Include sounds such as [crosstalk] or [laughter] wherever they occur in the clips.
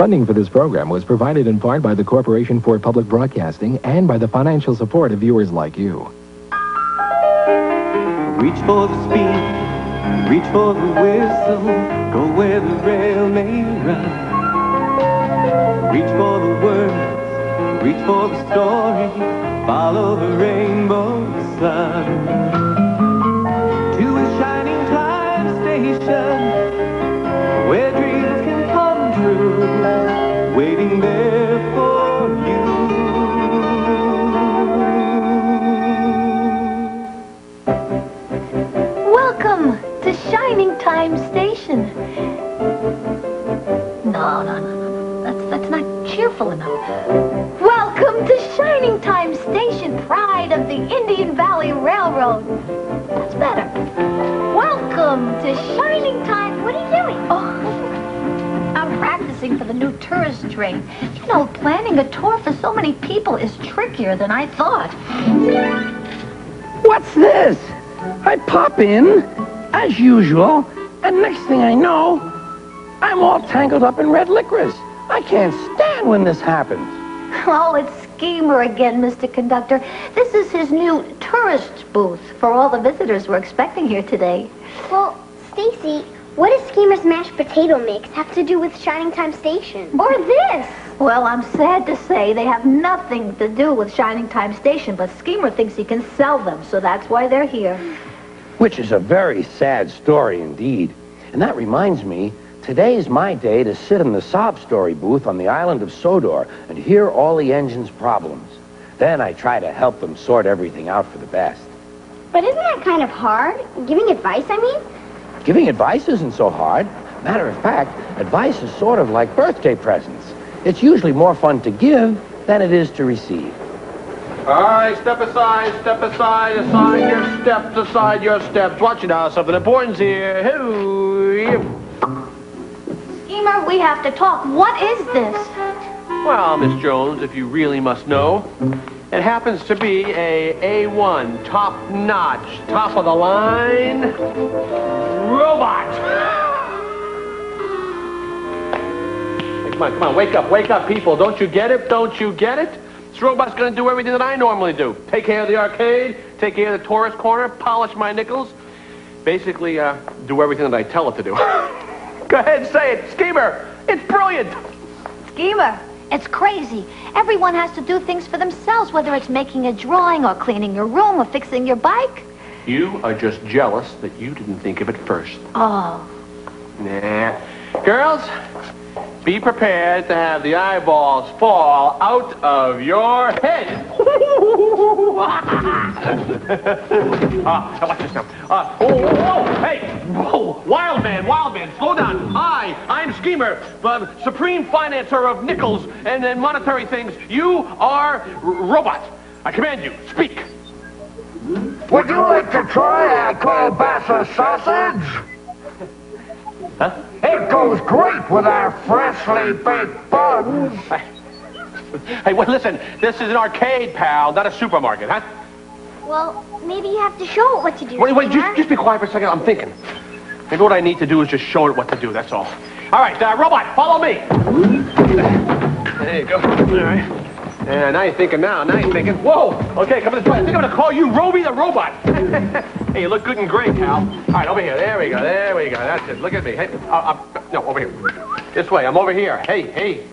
Funding for this program was provided in part by the Corporation for Public Broadcasting and by the financial support of viewers like you. Reach for the speed, reach for the whistle, go where the rail may run. Reach for the words, reach for the story, follow the rainbow sun. To a shining time station, where dreams can come true, waiting there for you. Welcome to Shining Time Station. No, no, no, no, no. That's, that's not cheerful enough. Welcome to Shining Time Station, tourist train. You know, planning a tour for so many people is trickier than I thought. What's this? I pop in, as usual, and next thing I know, I'm all tangled up in red licorice. I can't stand when this happens. [laughs] Oh, it's Schemer again, Mr. Conductor. This is his new tourist booth for all the visitors we're expecting here today. Well, Stacy, what does Schemer's mashed potato mix have to do with Shining Time Station? Or this? Well, I'm sad to say they have nothing to do with Shining Time Station, but Schemer thinks he can sell them, so that's why they're here. Which is a very sad story indeed. And that reminds me, Today's my day to sit in the sob story booth on the island of Sodor and hear all the engine's problems. Then I try to help them sort everything out for the best. But isn't that kind of hard? Giving advice, I mean? Giving advice isn't so hard. Matter of fact, advice is sort of like birthday presents. It's usually more fun to give than it is to receive. All right, step aside, step aside, aside your steps, aside your steps. Watch it now, something important's here. Hoo Schemer, we have to talk. What is this? Well, Miss Jones, if you really must know, it happens to be a A1, top-notch, top-of-the-line robot. Hey, come on, come on, wake up, wake up, people. Don't you get it? Don't you get it? This robot's gonna do everything that I normally do. Take care of the arcade, take care of the tourist corner, polish my nickels. Basically, uh, do everything that I tell it to do. [laughs] Go ahead, and say it. Schemer. It's brilliant. Schemer. It's crazy. Everyone has to do things for themselves, whether it's making a drawing or cleaning your room or fixing your bike. You are just jealous that you didn't think of it first. Oh. Nah. Girls, be prepared to have the eyeballs fall out of your head. [laughs] Ah, uh, watch this now. Uh, oh, whoa, whoa, hey, whoa, wild man, wild man, slow down. Hi, I'm Schemer, the supreme financer of nickels and, and monetary things. You are robot. I command you, speak. Would you like to try our kielbasa sausage? Huh? It goes great with our freshly baked buns. [laughs] Hey, well, listen, this is an arcade, pal, not a supermarket, huh? Well, maybe you have to show it what to do. Wait, wait, just, just be quiet for a second. I'm thinking. Maybe what I need to do is just show it what to do, that's all. All right, uh, robot, follow me. [laughs] There you go. All right. And now you're thinking now. Now you're thinking, whoa, okay, come this way. I think I'm going to call you Robbie the Robot. [laughs] hey, you look good and gray, pal. All right, over here. There we go. There we go. That's it. Look at me. Hey, uh, uh, no, over here. This way. I'm over here. Hey, hey.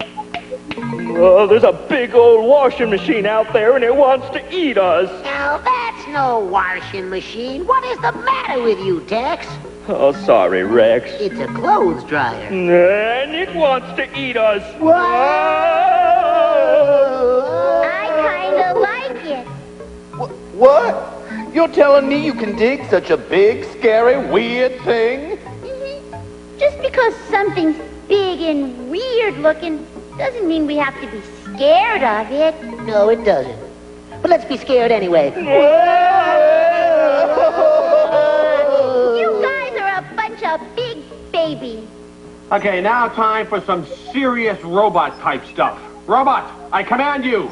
Well, there's a big old washing machine out there and it wants to eat us. Now, that's no washing machine. What is the matter with you, Tex? Oh, sorry, Rex. It's a clothes dryer. And it wants to eat us. I What? You're telling me you can dig such a big, scary, weird thing? [laughs] Just because something's big and weird looking doesn't mean we have to be scared of it. No, it doesn't. But let's be scared anyway. [laughs] You guys are a bunch of big babies. Okay, now time for some serious robot type stuff. Robot, I command you.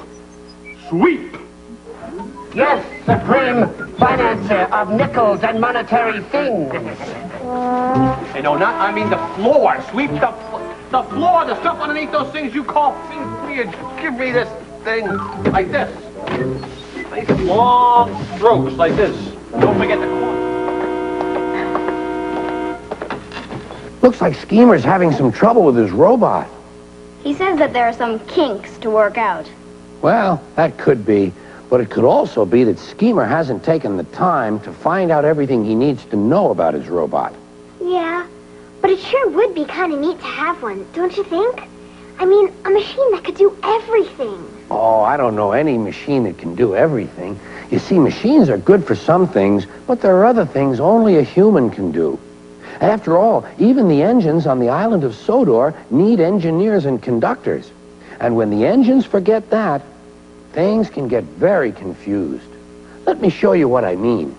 Sweep. Yes, supreme financier of nickels and monetary things. Hey, no, not, I mean the floor. Sweep the, the floor, the stuff underneath those things you call things. Give me, give me this thing like this. Nice long strokes like this. Don't forget the corner. Looks like Schemer's having some trouble with his robot. He says that there are some kinks to work out. Well, that could be. But it could also be that Schemer hasn't taken the time to find out everything he needs to know about his robot. Yeah, but it sure would be kind of neat to have one, don't you think? I mean, a machine that could do everything. Oh, I don't know any machine that can do everything. You see, machines are good for some things, but there are other things only a human can do. After all, even the engines on the island of Sodor need engineers and conductors. And when the engines forget that, things can get very confused. Let me show you what I mean.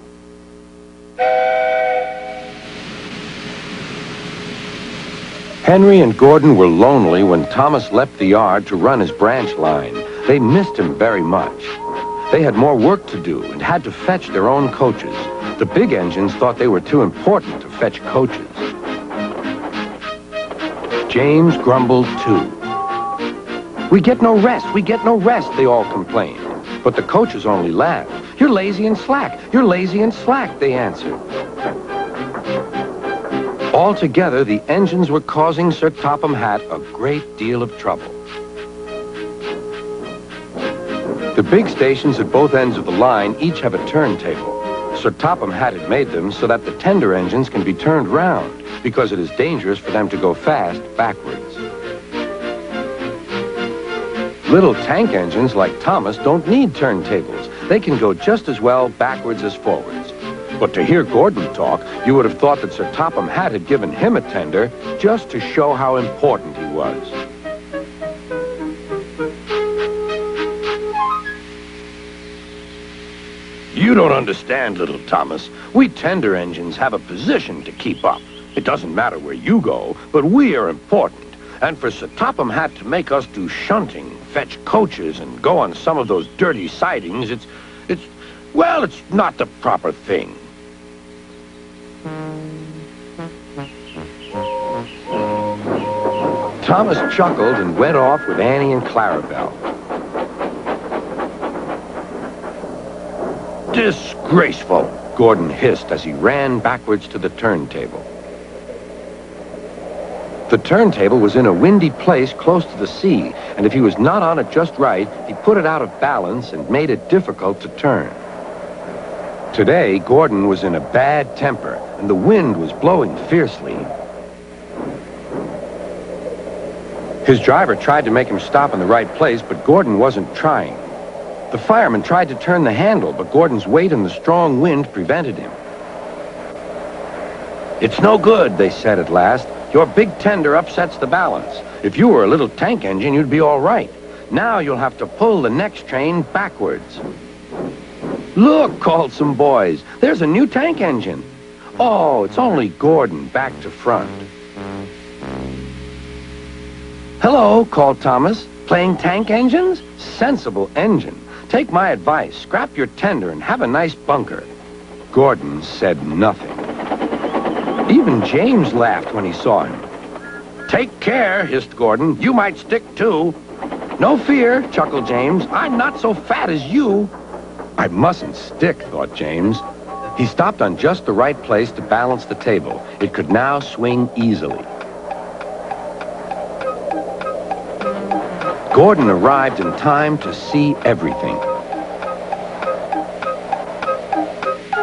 Henry and Gordon were lonely when Thomas left the yard to run his branch line. They missed him very much. They had more work to do and had to fetch their own coaches. The big engines thought they were too important to fetch coaches. James grumbled too. We get no rest, we get no rest, they all complained. But the coaches only laughed. You're lazy and slack, you're lazy and slack, they answered. Altogether, the engines were causing Sir Topham Hatt a great deal of trouble. The big stations at both ends of the line each have a turntable. Sir Topham Hatt had made them so that the tender engines can be turned round because it is dangerous for them to go fast backwards. Little tank engines like Thomas don't need turntables. They can go just as well backwards as forwards. But to hear Gordon talk, you would have thought that Sir Topham Hatt had given him a tender just to show how important he was. You don't understand, little Thomas. We tender engines have a position to keep up. It doesn't matter where you go, but we are important. And for Sir Topham Hatt to make us do shunting, fetch coaches, and go on some of those dirty sidings, it's, it's, well, it's not the proper thing. Thomas chuckled and went off with Annie and Clarabelle. Disgraceful, Gordon hissed as he ran backwards to the turntable. The turntable was in a windy place close to the sea, and if he was not on it just right, he put it out of balance and made it difficult to turn. Today, Gordon was in a bad temper, and the wind was blowing fiercely. His driver tried to make him stop in the right place, but Gordon wasn't trying. The fireman tried to turn the handle, but Gordon's weight and the strong wind prevented him. It's no good, they said at last. Your big tender upsets the balance. If you were a little tank engine, you'd be all right. Now you'll have to pull the next train backwards. Look, called some boys. There's a new tank engine. Oh, it's only Gordon back to front. Hello, called Thomas. Playing tank engines? Sensible engine. Take my advice. Scrap your tender and have a nice bunker. Gordon said nothing. Even James laughed when he saw him. Take care, hissed Gordon. You might stick too. No fear, chuckled James. I'm not so fat as you. I mustn't stick, thought James. He stopped on just the right place to balance the table. It could now swing easily. Gordon arrived in time to see everything.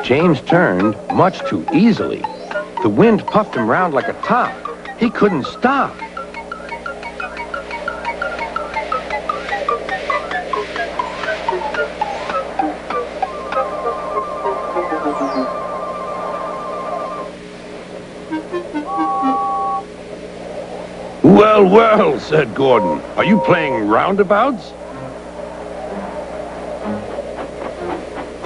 James turned much too easily. The wind puffed him round like a top. He couldn't stop. Well, well, said Gordon. Are you playing roundabouts?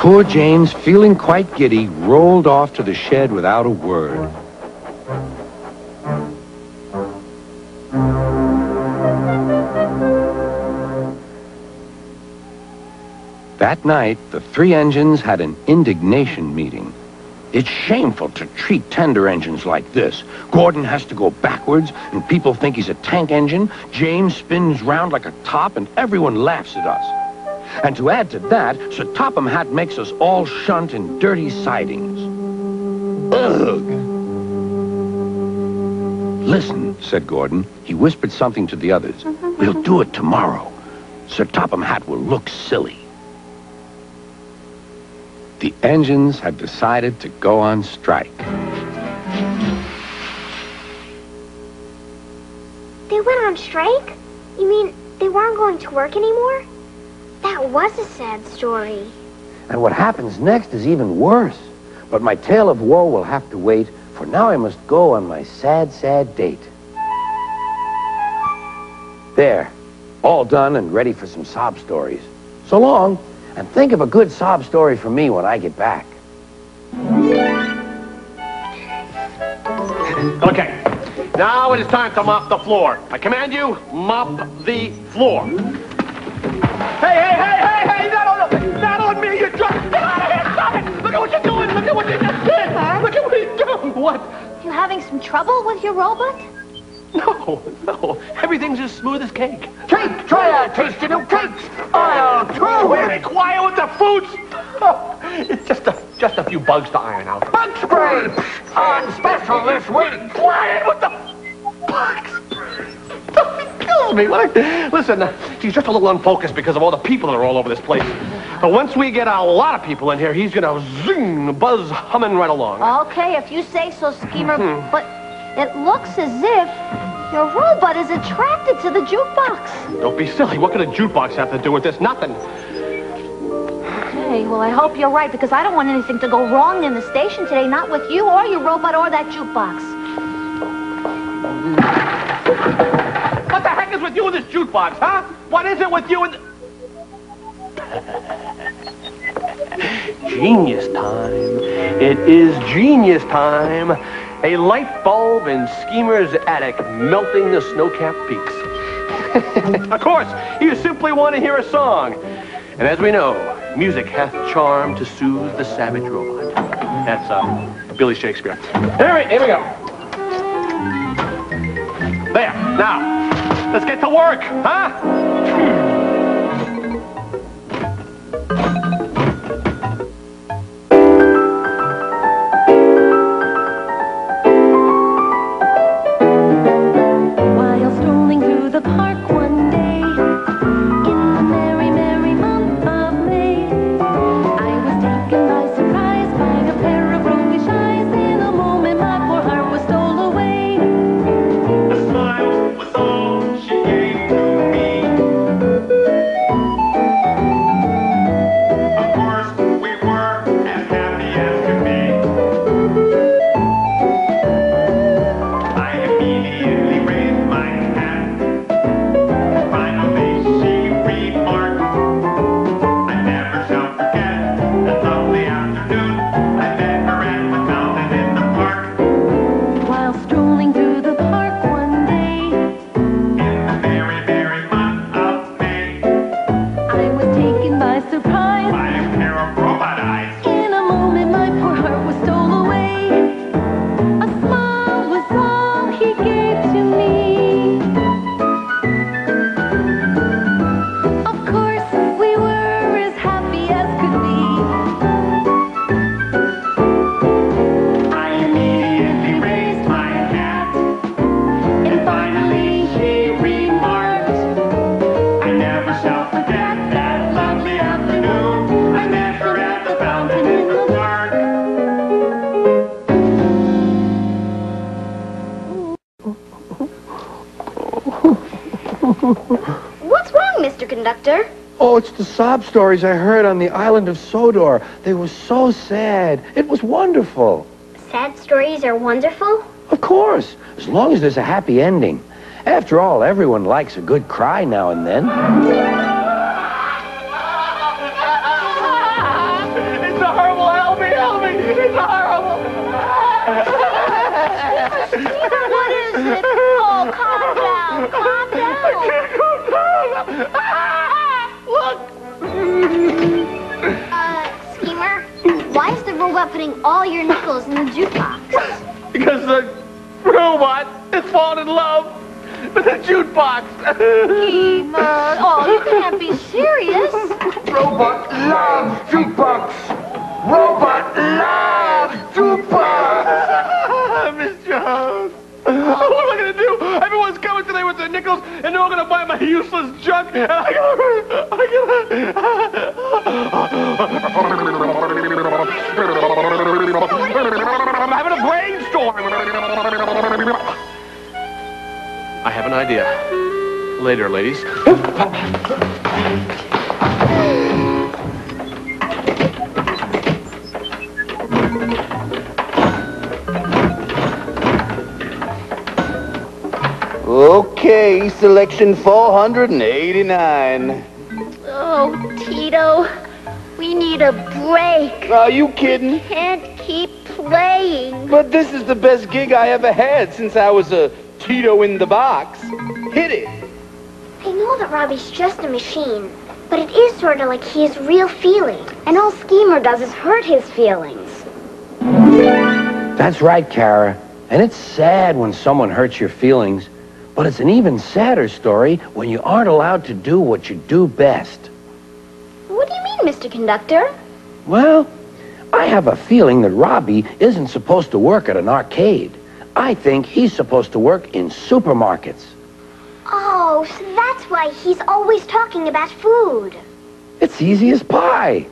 Poor James, feeling quite giddy, rolled off to the shed without a word. That night, the three engines had an indignation meeting. It's shameful to treat tender engines like this. Gordon has to go backwards, and people think he's a tank engine. James spins round like a top, and everyone laughs at us. And to add to that, Sir Topham Hatt makes us all shunt in dirty sidings. Ugh! Listen, said Gordon. He whispered something to the others. We'll do it tomorrow. Sir Topham Hatt will look silly. The engines had decided to go on strike. They went on strike? You mean they weren't going to work anymore? That was a sad story. And what happens next is even worse. But my tale of woe will have to wait, for now I must go on my sad, sad date. There, all done and ready for some sob stories. So long, and think of a good sob story for me when I get back. Okay. Now it is time to mop the floor. I command you, mop the floor. Hey, hey, hey, hey, hey! Not on, not on me! You're drunk! Get out of here! Stop it! Look at what you're doing! Look at what you just did! Look at what you're doing! What? You having some trouble with your robot? No, no. Everything's as smooth as cake. Cake! Try our tasty new cakes! I'll do be quiet with the foods! Oh, it's just a, just a few bugs to iron out. Bug spray! On special this week! Quiet with the bug spray! Me. What listen, uh, he's just a little unfocused because of all the people that are all over this place. But once we get a lot of people in here, he's gonna zing, buzz humming right along. Okay, if you say so, Schemer. But it looks as if your robot is attracted to the jukebox. Don't be silly. What could a jukebox have to do with this? Nothing. Okay, well, I hope you're right because I don't want anything to go wrong in the station today, not with you or your robot or that jukebox. Is with you and this jukebox, huh? What is it with you and... [laughs] genius time. It is genius time. A light bulb in Schemer's attic melting the snow-capped peaks. [laughs] of course, you simply want to hear a song. And as we know, music hath charm to soothe the savage robot. That's uh, Billy Shakespeare. Here we, here we go. There, now, let's get to work, huh? Hmm. [laughs] What's wrong, Mr. Conductor? Oh, it's the sob stories I heard on the island of Sodor. They were so sad. It was wonderful. Sad stories are wonderful. Of course, as long as there's a happy ending. After all, everyone likes a good cry now and then. Putting all your nickels in the jukebox? [laughs] Because the robot has fallen in love with the jukebox. Schemer, oh, you can't be serious. [laughs] Robot loves jukebox. Robot loves jukebox. [laughs] Miss Jones. What am I gonna do? Everyone's coming today with their nickels, and they're all gonna buy my useless junk. And I gotta. I'm having a brainstorm. I have an idea. Later, ladies. Okay, selection 489. Oh, Tito, we need a break. Are you kidding? Can't keep playing. But this is the best gig I ever had since I was a Tito in the box. Hit it. I know that Robbie's just a machine, but it is sort of like he has real feeling. And all Schemer does is hurt his feelings. That's right, Kara. And it's sad when someone hurts your feelings, but it's an even sadder story when you aren't allowed to do what you do best. Mr. Conductor? Well, I have a feeling that Robbie isn't supposed to work at an arcade. I think he's supposed to work in supermarkets. Oh, so that's why he's always talking about food. It's easy as pie.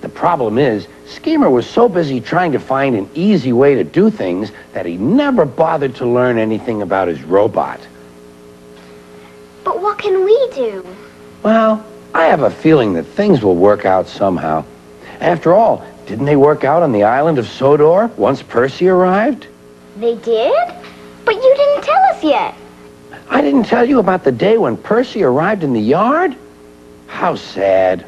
The problem is, Schemer was so busy trying to find an easy way to do things that he never bothered to learn anything about his robot. But what can we do? Well, I have a feeling that things will work out somehow. After all, didn't they work out on the island of Sodor once Percy arrived? They did? But you didn't tell us yet. I didn't tell you about the day when Percy arrived in the yard? How sad.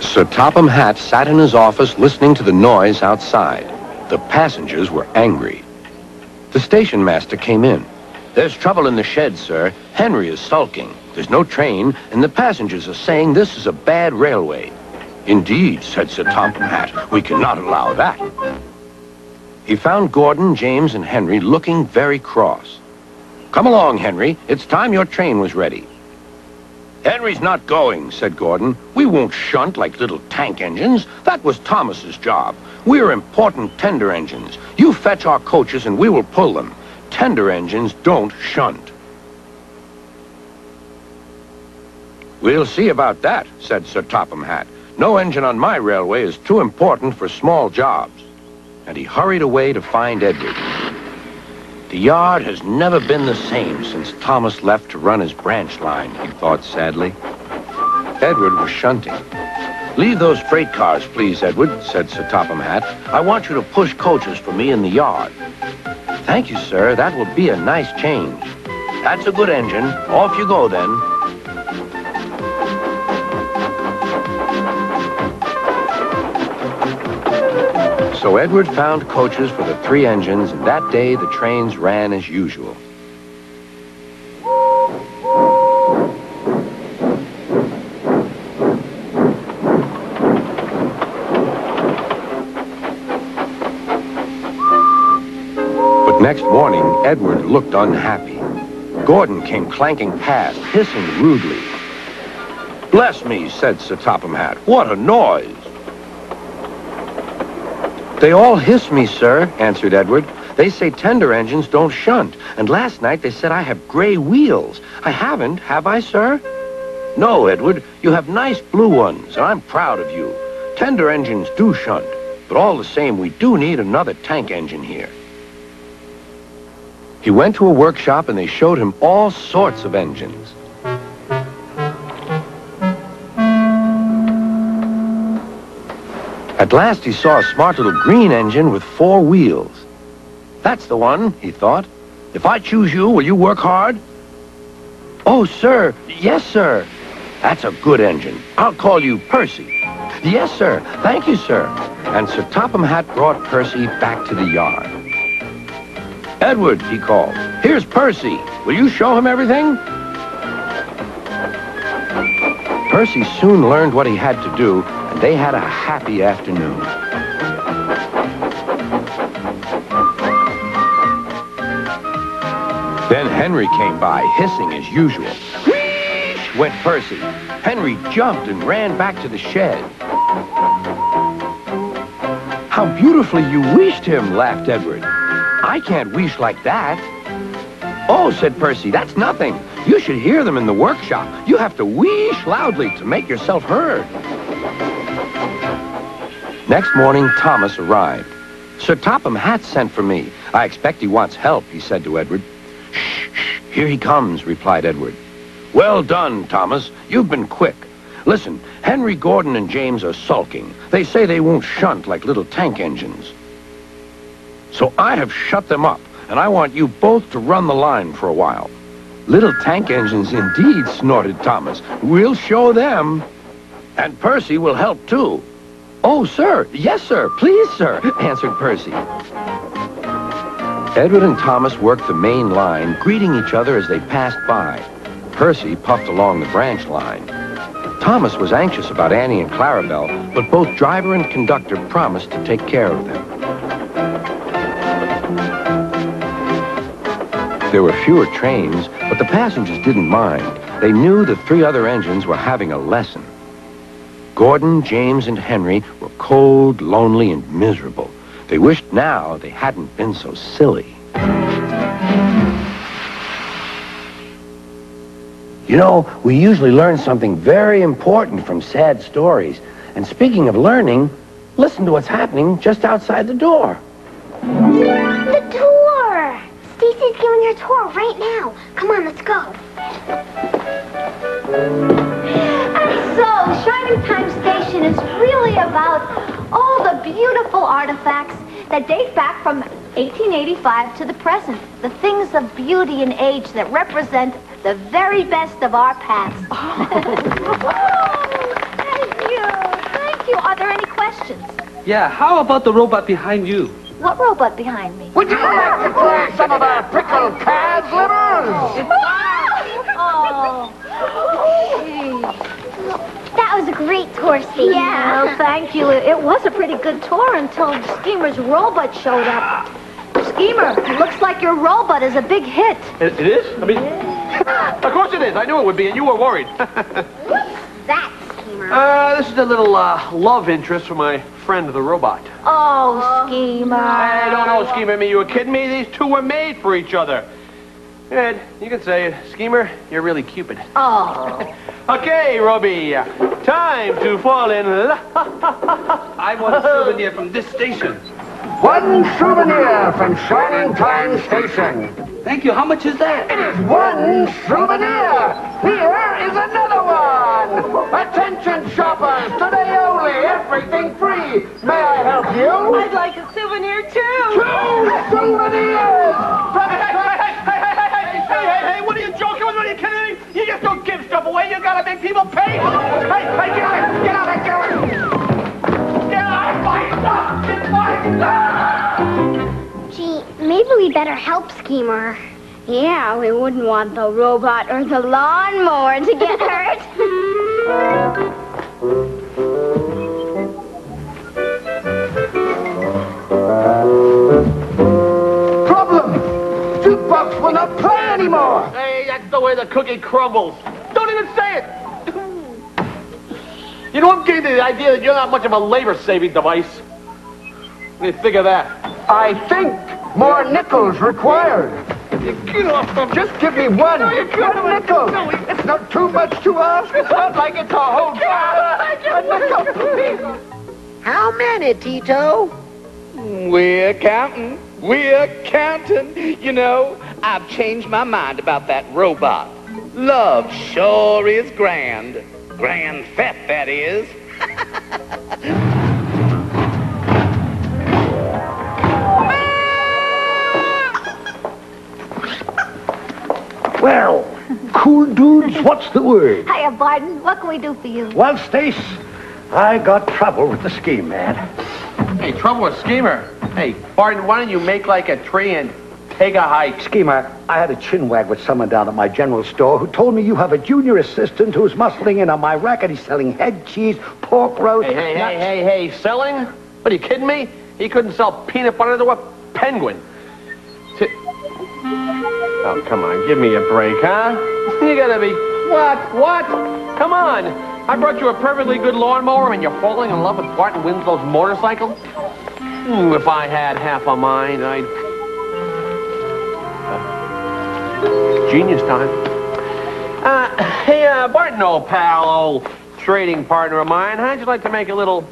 Sir Topham Hatt sat in his office listening to the noise outside. The passengers were angry. The station master came in. There's trouble in the shed, sir. Henry is sulking. There's no train, and the passengers are saying this is a bad railway. Indeed, said Sir Topham Hatt. We cannot allow that. He found Gordon, James, and Henry looking very cross. Come along, Henry. It's time your train was ready. Henry's not going, said Gordon. We won't shunt like little tank engines. That was Thomas's job. We're important tender engines. You fetch our coaches and we will pull them. Tender engines don't shunt. We'll see about that, said Sir Topham Hatt. No engine on my railway is too important for small jobs. And he hurried away to find Edward. The yard has never been the same since Thomas left to run his branch line, he thought sadly. Edward was shunting. Leave those freight cars, please, Edward, said Sir Topham Hatt. I want you to push coaches for me in the yard. Thank you, sir. That will be a nice change. That's a good engine. Off you go, then. So Edward found coaches for the three engines, and that day the trains ran as usual. But next morning, Edward looked unhappy. Gordon came clanking past, hissing rudely. Bless me, said Sir Topham Hatt. What a noise! They all hiss me, sir, answered Edward. They say tender engines don't shunt, and last night they said I have gray wheels. I haven't, have I, sir? No, Edward, you have nice blue ones, and I'm proud of you. Tender engines do shunt, but all the same, we do need another tank engine here. He went to a workshop, and they showed him all sorts of engines. At last he saw a smart little green engine with four wheels. That's the one, he thought. If I choose you, will you work hard? Oh, sir. Yes, sir. That's a good engine. I'll call you Percy. Yes, sir. Thank you, sir. And Sir Topham Hatt brought Percy back to the yard. Edward, he called. Here's Percy. Will you show him everything? Percy soon learned what he had to do, they had a happy afternoon. Then Henry came by, hissing as usual. Whee! went Percy. Henry jumped and ran back to the shed. How beautifully you wheeshed him, laughed Edward. I can't wheesh like that. Oh, said Percy, that's nothing. You should hear them in the workshop. You have to wheesh loudly to make yourself heard. Next morning, Thomas arrived. Sir Topham Hatt sent for me. I expect he wants help, he said to Edward. Shh, shh, here he comes, replied Edward. Well done, Thomas. You've been quick. Listen, Henry Gordon and James are sulking. They say they won't shunt like little tank engines. So I have shut them up, and I want you both to run the line for a while. Little tank engines indeed, snorted Thomas. We'll show them. And Percy will help too. Oh, sir. Yes, sir. Please, sir, answered Percy. Edward and Thomas worked the main line, greeting each other as they passed by. Percy puffed along the branch line. Thomas was anxious about Annie and Clarabelle, but both driver and conductor promised to take care of them. There were fewer trains, but the passengers didn't mind. They knew the three other engines were having a lesson. Gordon, James, and Henry were cold, lonely, and miserable. They wished now they hadn't been so silly. You know, we usually learn something very important from sad stories. And speaking of learning, listen to what's happening just outside the door. The tour! Stacy's giving her tour right now. Come on, let's go. And so, Shining Time Station is really about all the beautiful artifacts that date back from 1885 to the present. The things of beauty and age that represent the very best of our past. Oh, [laughs] thank you. Thank you. Are there any questions? Yeah, how about the robot behind you? What robot behind me? Would you like to try some of our pickled calves livers? [laughs] Oh. oh That was a great tour, Stacy. Yeah, well, thank you. It, it was a pretty good tour until Schemer's robot showed up. Schemer, looks like your robot is a big hit. It, it is? I mean, of course it is. I knew it would be, and you were worried. [laughs] That schemer. uh, this is a little uh, love interest for my friend the robot. Oh, Schemer. I don't know, Schemer. I mean, you were kidding me? These two were made for each other. Ed, you can say it. Schemer, you're really Cupid. Oh. [laughs] Okay, Robbie. Time to fall in love. [laughs] I want a souvenir from this station. One souvenir from Shining Time Station. Thank you. How much is that? It is one souvenir. Here is another one. Attention shoppers, today only, everything free. May I help you? I'd like a souvenir too. Two stuff away. You gotta make people pay. Hey, hey, get out of here. Get out of here. Get out of here. Get out of my stuff. It's my stuff. Gee, maybe we better help Schemer. Yeah, we wouldn't want the robot or the lawnmower to get [laughs] hurt. Problem. Jukebox will not play anymore. Hey, that's the way the cookie crumbles. You know, I'm getting to the idea that you're not much of a labor-saving device. What do you think of that? I think more nickels required. You get off of Just give me one. No, you one can't. nickel. No, It's not too much to ask. It's not like it's a whole [laughs] jar. A nickel. How many, Tito? We're counting. We're counting. You know, I've changed my mind about that robot. Love sure is grand. Grand theft, that is. [laughs] Well, cool dudes, what's the word? Hiya, Barton. What can we do for you? Well, Stace, I got trouble with the scheme man. Hey, trouble with Schemer. Hey, Barton, why don't you make like a tree and take a hike. Schemer, I had a chinwag with someone down at my general store who told me you have a junior assistant who's muscling in on my racket. He's selling head cheese, pork roast. Hey, hey, nuts. hey, hey, hey, selling? What, are you kidding me? He couldn't sell peanut butter to a penguin. Oh, come on, give me a break, huh? [laughs] You gotta be... What? What? Come on. I brought you a perfectly good lawnmower and you're falling in love with Barton Winslow's motorcycle? Hmm, if I had half a mind, I'd... Genius time. Uh, hey, uh, Barton, old pal, old trading partner of mine, how'd you like to make a little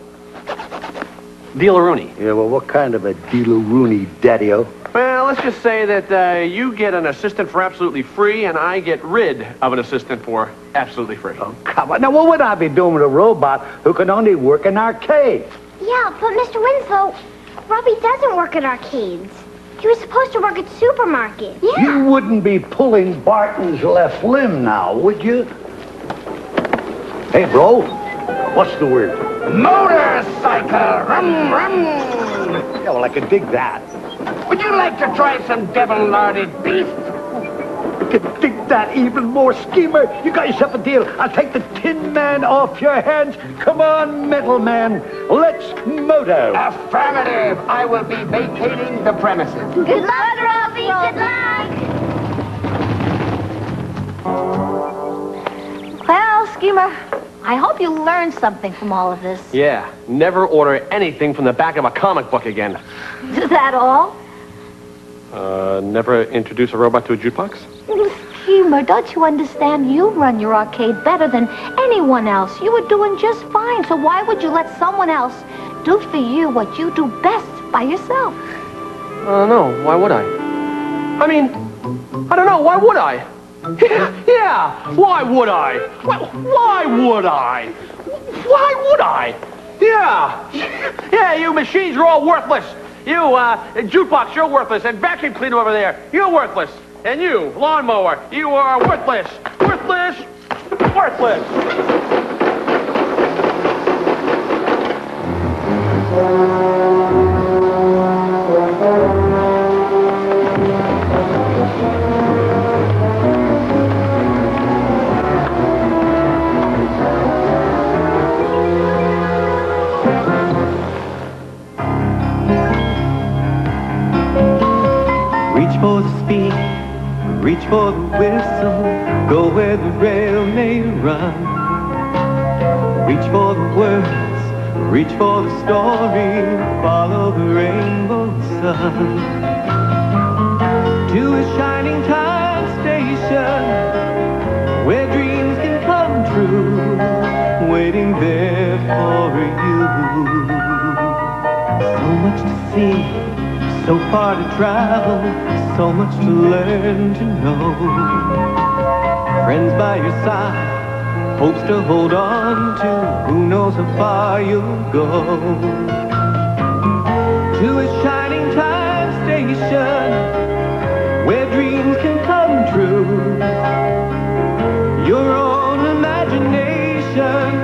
deal-a-rooney? Yeah, well, what kind of a deal-a-rooney, daddy-o? Well, let's just say that uh, you get an assistant for absolutely free, and I get rid of an assistant for absolutely free. Oh, come on. Now, what would I be doing with a robot who can only work in arcades? Yeah, but Mr. Winslow, Robbie doesn't work at arcades. He was supposed to work at supermarkets. You wouldn't be pulling Barton's left limb now, would you? Hey, bro, what's the word? Motorcycle! Rum, rum! Yeah, well, I could dig that. Would you like to try some devil-larded beef? I could dig that even more, schemer. You got yourself a deal. I'll take the Tin Man off your hands. Come on, Metal Man. Let's moto. Affirmative. I will be vacating the premises. Good luck, Robbie. Good luck. Well, Schemer, I hope you learned something from all of this. Yeah, never order anything from the back of a comic book again. Is [laughs] that all? Uh, never introduce a robot to a jukebox? Schemer, don't you understand? You run your arcade better than anyone else. You were doing just fine, so why would you let someone else do for you what you do best by yourself? Uh, no, why would I? I mean, I don't know, why would I? [laughs] Yeah, yeah, why would I? Why, why would I? Why would I? Yeah, [laughs] yeah, you machines are all worthless. You, uh, jukebox, you're worthless. And vacuum cleaner over there, you're worthless. And you, lawnmower, you are worthless. Worthless, worthless. For the whistle, go where the rail may run. Reach for the words, reach for the story, follow the rainbow sun. To a shining time station, where dreams can come true, waiting there for you. So much to see. So far to travel, so much to learn to know. Friends by your side, hopes to hold on to. Who knows how far you'll go? To a shining time station where dreams can come true. Your own imagination.